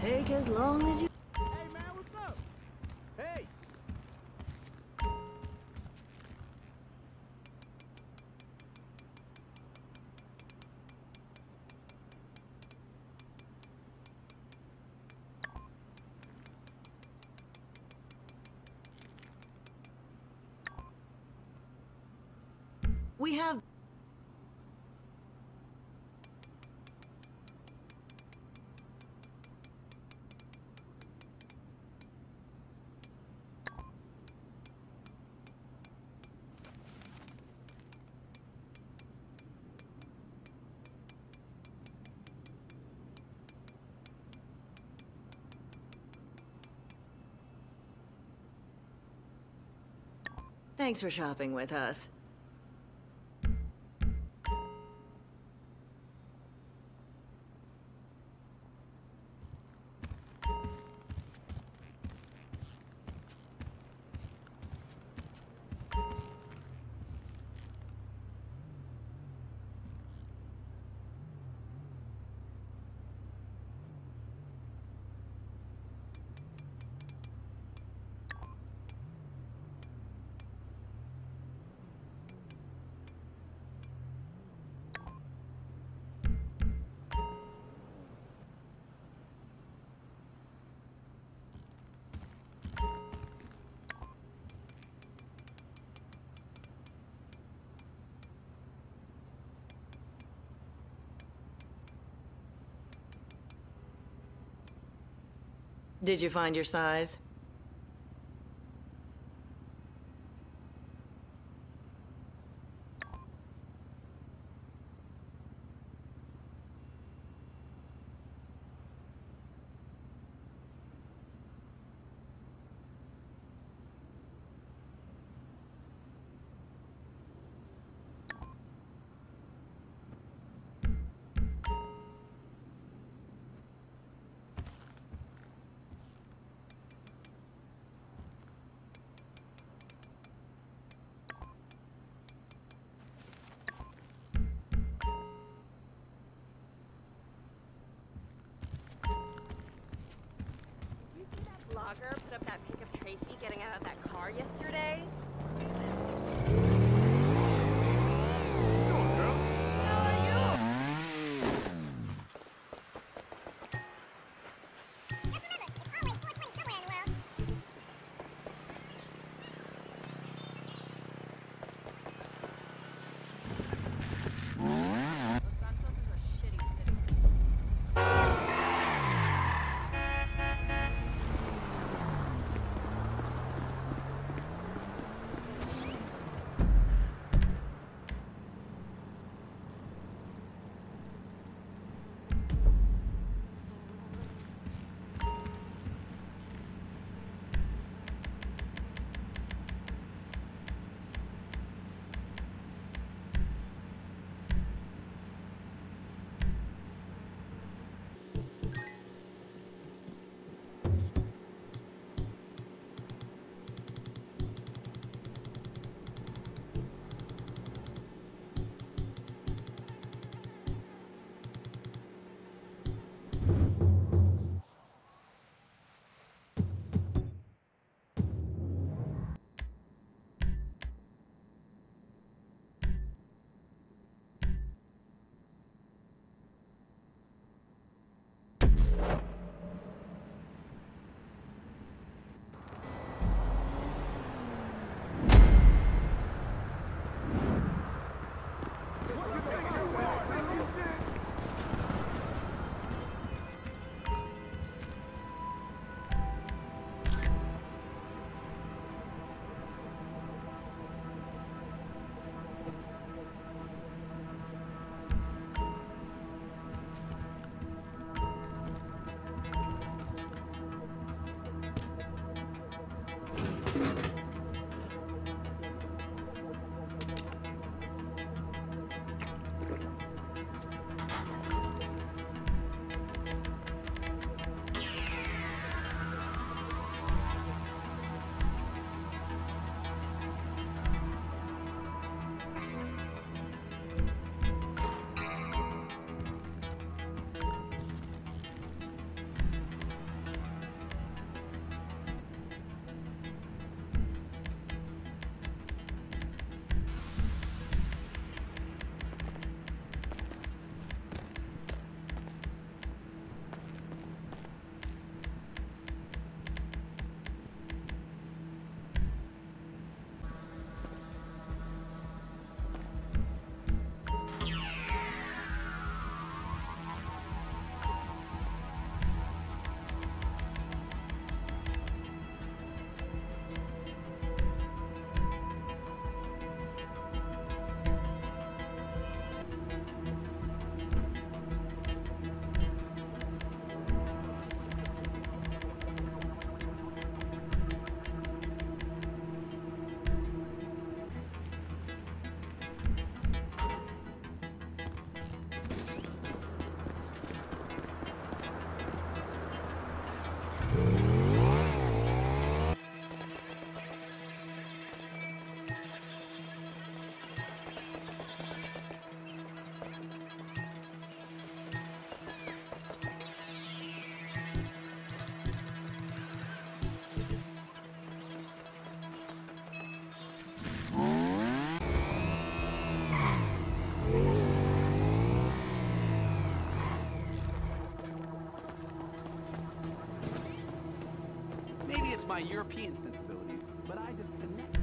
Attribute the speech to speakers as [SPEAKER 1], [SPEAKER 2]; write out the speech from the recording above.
[SPEAKER 1] Take as long as you...
[SPEAKER 2] Hey man, what's up? Hey!
[SPEAKER 1] We have... Thanks for shopping with us. Did you find your size?
[SPEAKER 3] Blogger put up that pic of Tracy getting out of that car yesterday? my European sensibilities, but I
[SPEAKER 4] just connect.